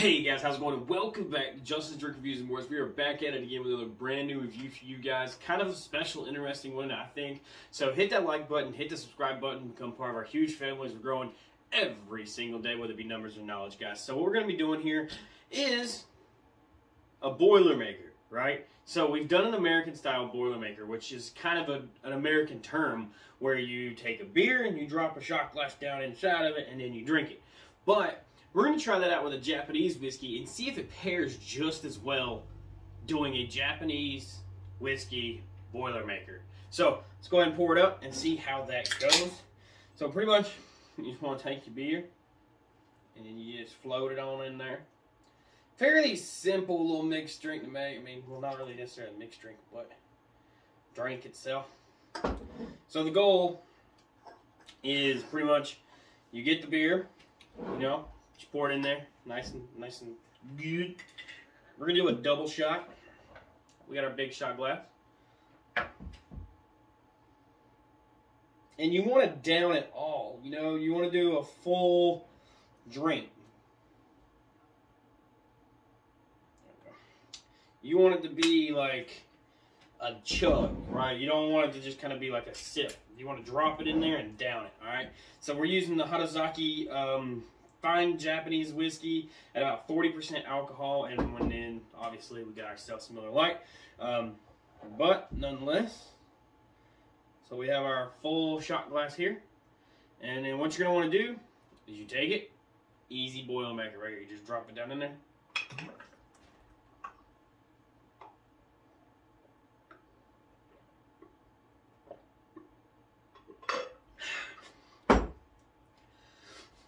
Hey guys, how's it going? Welcome back to Justin's Drink Reviews and More. We are back at it again with another brand new review for you guys. Kind of a special, interesting one, I think. So hit that like button, hit the subscribe button, become part of our huge families. We're growing every single day, whether it be numbers or knowledge, guys. So what we're going to be doing here is a Boilermaker, right? So we've done an American style Boilermaker, which is kind of a, an American term where you take a beer and you drop a shot glass down inside of it and then you drink it. But we're going to try that out with a Japanese whiskey and see if it pairs just as well doing a Japanese whiskey Boilermaker. So let's go ahead and pour it up and see how that goes. So pretty much you just want to take your beer and then you just float it on in there. Fairly simple little mixed drink to make. I mean, well, not really necessarily a mixed drink, but drink itself. So the goal is pretty much you get the beer, you know, just pour it in there, nice and nice and good. We're gonna do a double shot. We got our big shot glass. And you want to down it all. You know, you want to do a full drink. You want it to be like a chug, right? You don't want it to just kind of be like a sip. You want to drop it in there and down it, all right? So we're using the Harazaki um, fine Japanese whiskey at about 40% alcohol, and then obviously we got ourselves Miller Lite. Um, but nonetheless, so we have our full shot glass here, and then what you're gonna want to do is you take it, easy Boilermaker right here. You just drop it down in there.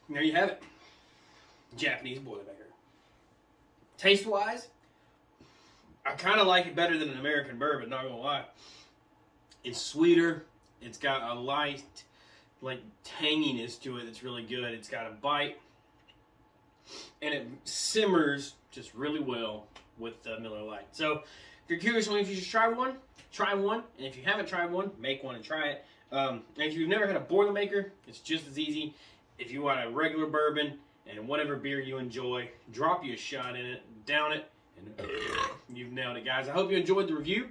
There you have it. Japanese Boilermaker. Taste wise, I kind of like it better than an American bourbon, not gonna lie. It's sweeter, it's got a light, like, tanginess to it that's really good. It's got a bite, and it simmers just really well with the Miller Lite. So, if you're curious if you should try one, try one. And if you haven't tried one, make one and try it. Um, and if you've never had a Boilermaker, it's just as easy. If you want a regular bourbon, and whatever beer you enjoy, drop you a shot in it, down it, and you've nailed it, guys. I hope you enjoyed the review.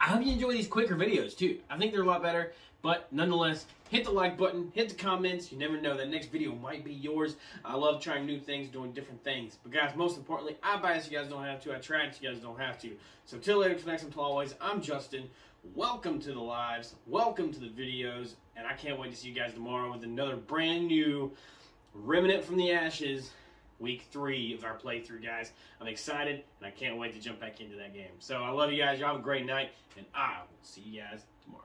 I hope you enjoy these quicker videos, too. I think they're a lot better, but nonetheless, hit the like button, hit the comments. You never know, that next video might be yours. I love trying new things, doing different things. But guys, most importantly, I so you guys don't have to. I try it you guys don't have to. So till later, till next time, till always, I'm Justin. Welcome to the lives. Welcome to the videos. And I can't wait to see you guys tomorrow with another brand new Remnant from the Ashes, week three of our playthrough, guys. I'm excited, and I can't wait to jump back into that game. So I love you guys. Y'all have a great night, and I will see you guys tomorrow.